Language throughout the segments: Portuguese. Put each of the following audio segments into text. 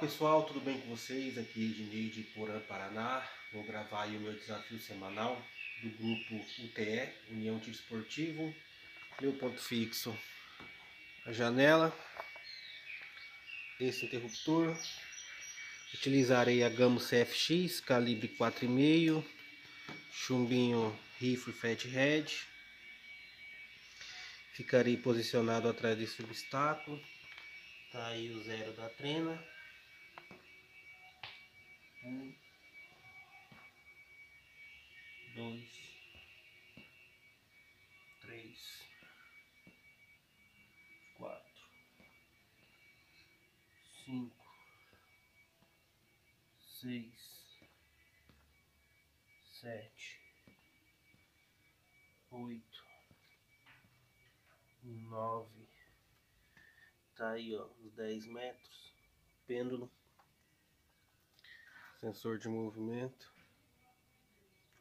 Pessoal, tudo bem com vocês? Aqui é Ednei de Porã, Paraná. Vou gravar o meu desafio semanal do grupo UTE, União Tiro Esportivo. Meu ponto fixo, a janela, esse interruptor. Utilizarei a Gamo CFX, calibre 4,5, chumbinho rifle Fathead. Ficarei posicionado atrás desse obstáculo. Tá aí o zero da trena. Um, dois, três, quatro, cinco, seis, sete, oito, nove. Tá aí, ó, os 10 metros, pêndulo sensor de movimento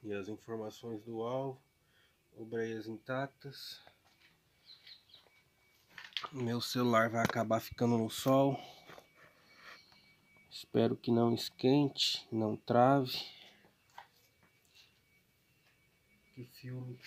e as informações do alvo, obreias intactas. Meu celular vai acabar ficando no sol. Espero que não esquente, não trave. Que filme